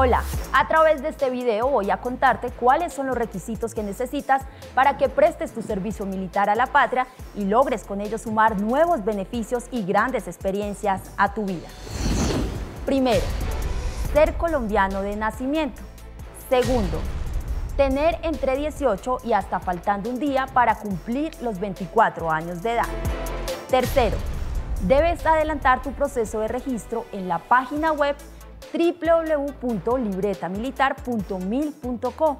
Hola, a través de este video voy a contarte cuáles son los requisitos que necesitas para que prestes tu servicio militar a la patria y logres con ello sumar nuevos beneficios y grandes experiencias a tu vida. Primero, ser colombiano de nacimiento. Segundo, tener entre 18 y hasta faltando un día para cumplir los 24 años de edad. Tercero, debes adelantar tu proceso de registro en la página web www.libretamilitar.mil.co.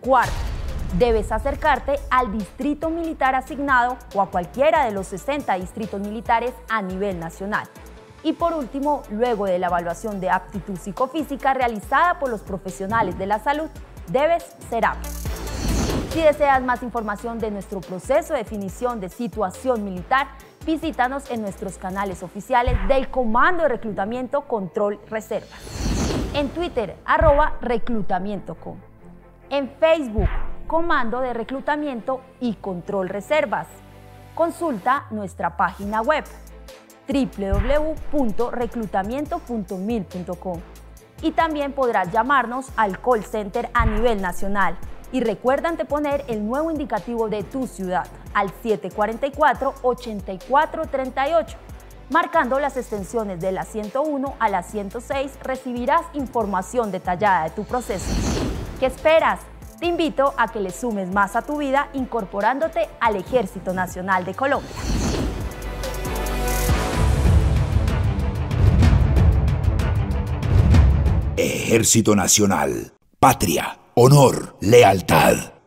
Cuarto, debes acercarte al distrito militar asignado o a cualquiera de los 60 distritos militares a nivel nacional. Y por último, luego de la evaluación de aptitud psicofísica realizada por los profesionales de la salud, debes ser apto. Si deseas más información de nuestro proceso de definición de situación militar, visítanos en nuestros canales oficiales del Comando de Reclutamiento Control Reserva. En Twitter, arroba reclutamiento.com. En Facebook, Comando de Reclutamiento y Control Reservas. Consulta nuestra página web www.reclutamiento.mil.com y también podrás llamarnos al call center a nivel nacional y recuerda poner el nuevo indicativo de tu ciudad al 744-8438. Marcando las extensiones de la 101 a la 106 recibirás información detallada de tu proceso. ¿Qué esperas? Te invito a que le sumes más a tu vida incorporándote al Ejército Nacional de Colombia. Ejército Nacional. Patria honor, lealtad.